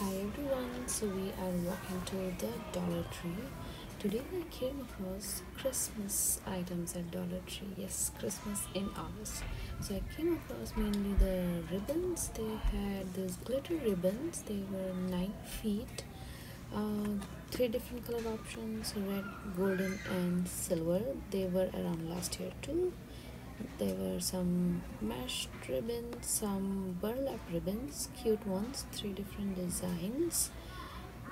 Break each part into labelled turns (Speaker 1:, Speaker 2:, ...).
Speaker 1: Hi everyone, so we are walking to the Dollar Tree. Today I came across Christmas items at Dollar Tree. Yes, Christmas in August. So I came across mainly the ribbons. They had these glitter ribbons. They were nine feet. Uh, three different color options: red, golden, and silver. They were around last year too there were some mesh ribbons some burlap ribbons cute ones three different designs.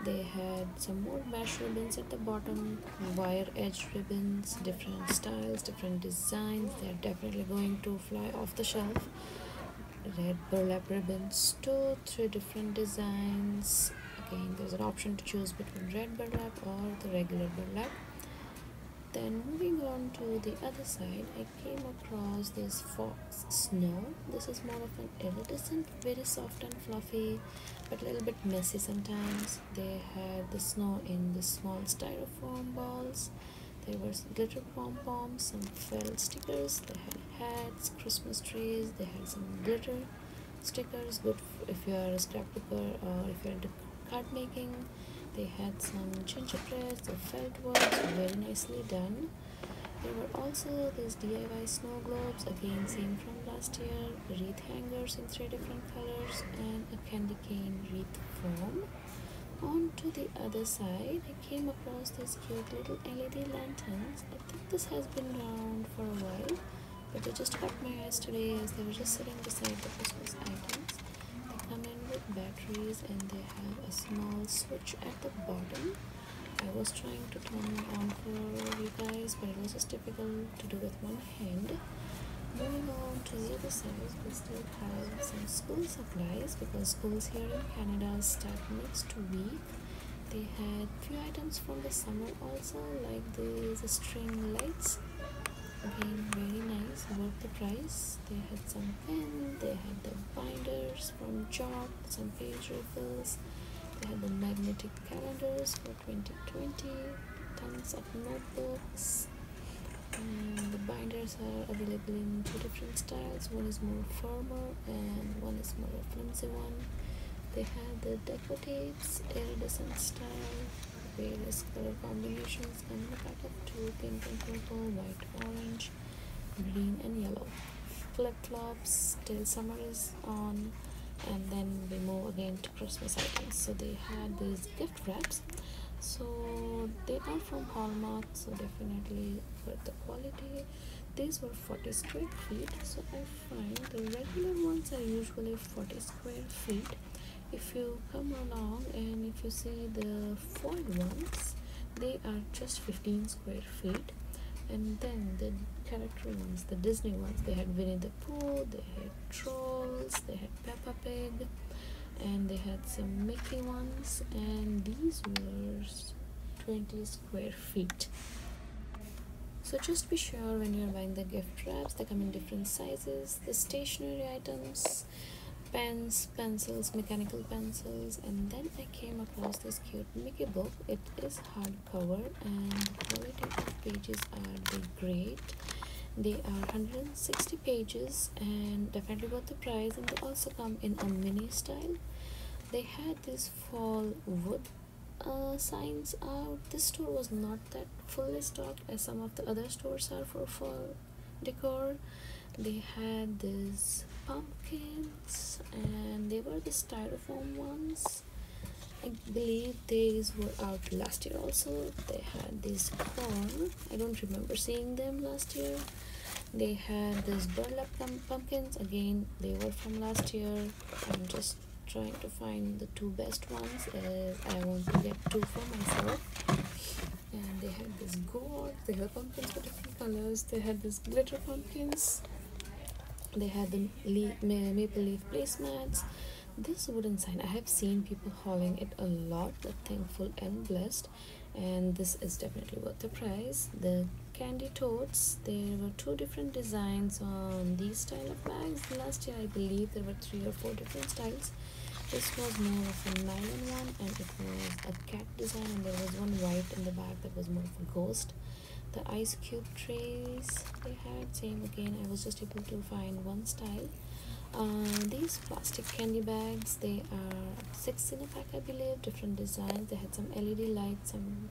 Speaker 1: They had some more mesh ribbons at the bottom wire edge ribbons different styles different designs. They're definitely going to fly off the shelf. Red burlap ribbons two three different designs. Again there's an option to choose between red burlap or the regular burlap then moving on to the other side I came across this fox snow. This is more of an iridescent very soft and fluffy but a little bit messy sometimes. They had the snow in the small styrofoam balls. There were glitter pom-poms some felt stickers they had hats christmas trees they had some glitter stickers good if you are a scrapbooker or if you're into card making they had some gingerbread the felt work very nicely done. There were also these DIY snow globes again same from last year wreath hangers in three different colors and a candy cane wreath foam. On to the other side I came across these cute little LED lanterns. I think this has been around for a while but they just caught my eyes today as they were just sitting beside the Christmas items and they have a small switch at the bottom. I was trying to turn it on for you guys but it was just difficult to do with one hand. Moving on to the other side we still have some school supplies because schools here in Canada start next week. They had few items from the summer also like these string lights again very nice the price. They had some pen they had the binders from chalk some page refills they had the magnetic calendars for 2020 tons of notebooks. And the binders are available in two different styles. One is more formal and one is more a flimsy one. They had the deco tapes iridescent style various color combinations and a pack of two pink and purple white orange green and yellow. Flip-flops till summer is on and then we move again to christmas items. So they had these gift wraps. So they are from hallmark so definitely worth the quality. These were 40 square feet so i find the regular ones are usually 40 square feet. If you come along and if you see the foil ones they are just 15 square feet and then the character ones the disney ones they had winnie the pooh they had trolls they had peppa pig and they had some mickey ones and these were 20 square feet so just be sure when you're buying the gift wraps they come in different sizes the stationery items pens, pencils, mechanical pencils, and then I came across this cute Mickey book. It is hardcover, and the quality of the pages are great. They are 160 pages and definitely worth the price, and they also come in a mini style. They had this fall wood uh, signs out. This store was not that fully stocked as some of the other stores are for fall decor they had these pumpkins and they were the styrofoam ones I believe these were out last year also. They had this corn. I don't remember seeing them last year. They had this burlap pumpkins. Again they were from last year. I'm just trying to find the two best ones. As I want to get two for myself. And they had this gourd. They had pumpkins for different colors. They had this glitter pumpkins. They had the leaf, maple leaf placemats this wooden sign i have seen people hauling it a lot but thankful and blessed. And this is definitely worth the price. The candy totes there were two different designs on these style of bags. Last year i believe there were three or four different styles. This was more of a nylon one and it was a cat design and there was one white in the back that was more of a ghost. The ice cube trays they had same again. I was just able to find one style uh, these plastic candy bags they are six in a pack I believe different designs. They had some LED lights some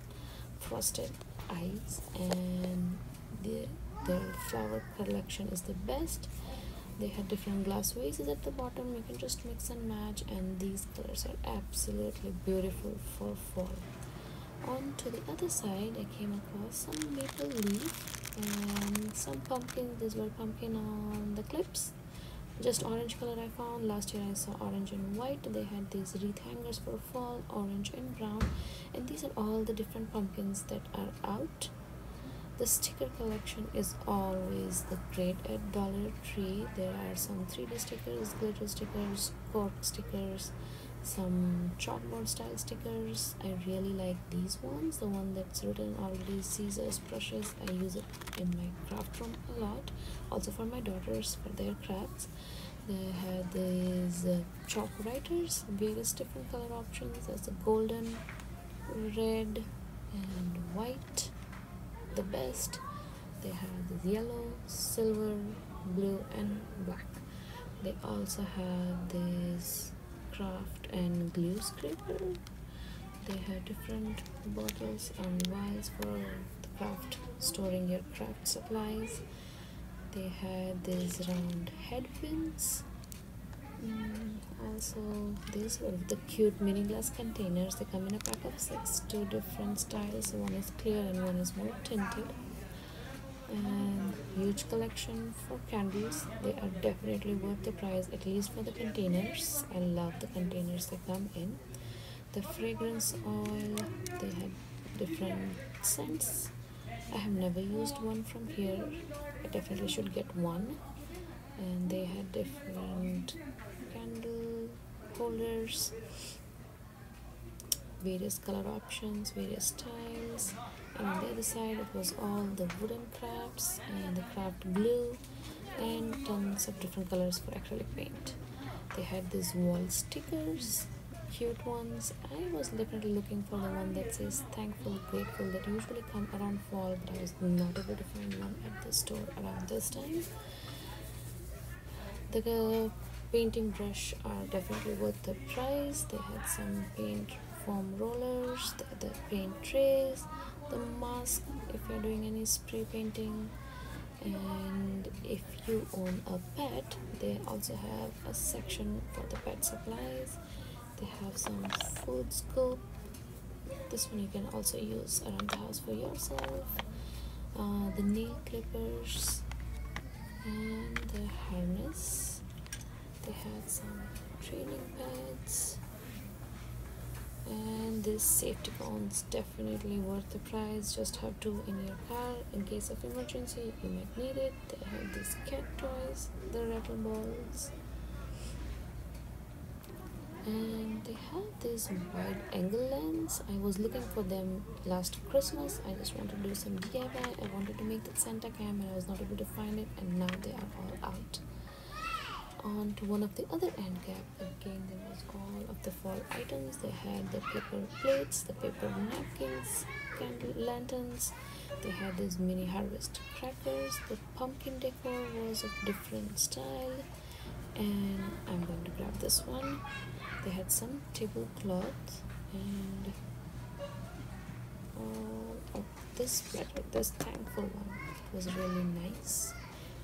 Speaker 1: frosted eyes and the their flower collection is the best. They had different glass vases at the bottom. You can just mix and match and these colors are absolutely beautiful for fall. On to the other side I came across some maple leaf and some pumpkins these were pumpkin on the clips just orange color I found. Last year I saw orange and white. They had these wreath hangers for fall orange and brown. And these are all the different pumpkins that are out. The sticker collection is always the great at dollar tree. There are some 3d stickers glitter stickers cork stickers some chalkboard style stickers. I really like these ones the one that's written already scissors brushes i use it in my craft room a lot. Also for my daughters for their crafts. They have these uh, chalk writers various different color options. There's a golden red and white. The best. They have the yellow silver blue and black. They also have this craft and glue scraper. They have different bottles and vials for the craft storing your craft supplies. They had these round headpins mm, also these were the cute mini glass containers. They come in a pack of six two different styles. One is clear and one is more tinted. And huge collection for candles. They are definitely worth the price at least for the containers. I love the containers they come in. The fragrance oil they have different scents. I have never used one from here. I definitely should get one. And they had different candle holders various color options various styles and on the other side it was all the wooden crafts and the craft glue and tons of different colors for acrylic paint. They had these wall stickers cute ones. I was definitely looking for the one that says thankful grateful that usually come around fall but i was not able to find one at the store around this time. The painting brush are definitely worth the price. They had some paint foam rollers the, the paint trays the mask if you're doing any spray painting. And if you own a pet they also have a section for the pet supplies. They have some food scoop. This one you can also use around the house for yourself. Uh, the nail clippers and the harness. They had some training pads and this safety cones definitely worth the price. Just have two in your car in case of emergency you might need it. They have these cat toys the rattle balls. And they have this wide angle lens. I was looking for them last christmas. I just wanted to do some diy i wanted to make that santa cam and i was not able to find it and now they are all out on to one of the other end cap again there was all of the fall items. They had the paper plates the paper napkins candle lanterns. They had these mini harvest crackers. The pumpkin decor was of different style. And i'm going to grab this one. They had some tablecloth and all of this platter this thankful one. Was really nice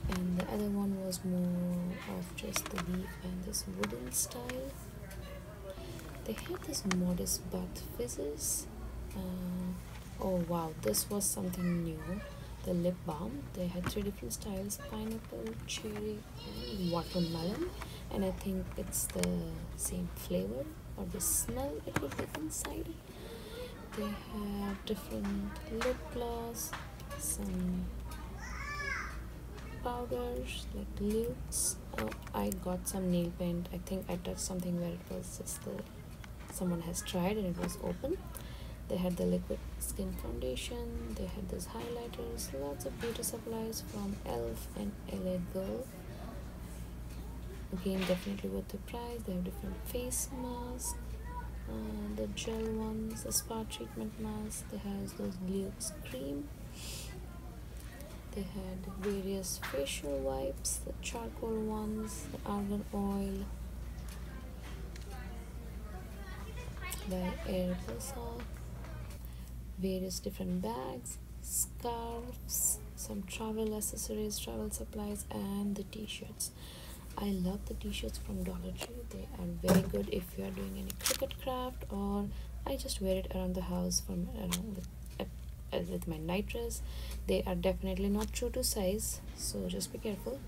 Speaker 1: and the other one was more of just the leaf and this wooden style. They had this modest bath fizzes. Uh, oh wow this was something new. The lip balm. They had three different styles pineapple cherry and watermelon. And i think it's the same flavor or the smell it would be inside. They have different lip gloss some powders like lids oh, i got some nail paint. I think i touched something where it was just the someone has tried and it was open. They had the liquid skin foundation. They had these highlighters. Lots of beauty supplies from elf and L.A. Girl again definitely worth the price. They have different face masks. Uh, the gel ones the spa treatment mask. They has those glue cream they had various facial wipes the charcoal ones the argan oil by Aeropostale various different bags scarves some travel accessories travel supplies and the t-shirts. I love the t-shirts from dollar tree. They are very good if you are doing any Cricut craft or i just wear it around the house from around uh, Uh, with my night they are definitely not true to size so just be careful.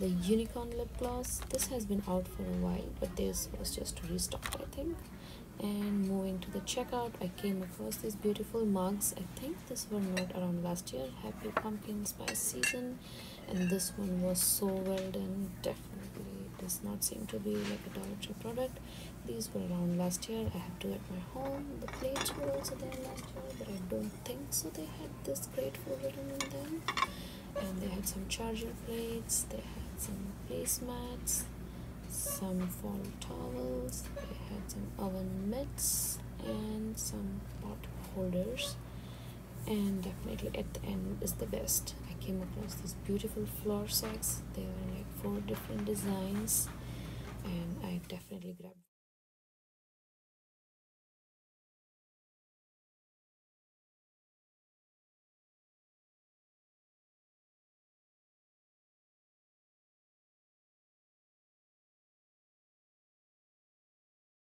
Speaker 1: The unicorn lip gloss this has been out for a while but this was just restocked i think. And moving to the checkout i came across these beautiful mugs. I think this one not around last year happy pumpkin spice season. And this one was so well done definitely. Does not seem to be like a dollar tree product these were around last year. I have two at my home. The plates were also there last year but i don't think so. They had this great written in them. And they had some charger plates. They had some placemats some fall towels. They had some oven mitts and some pot holders. And definitely at the end is the best. I came across these beautiful floor sacks they were like four different designs. And i definitely grabbed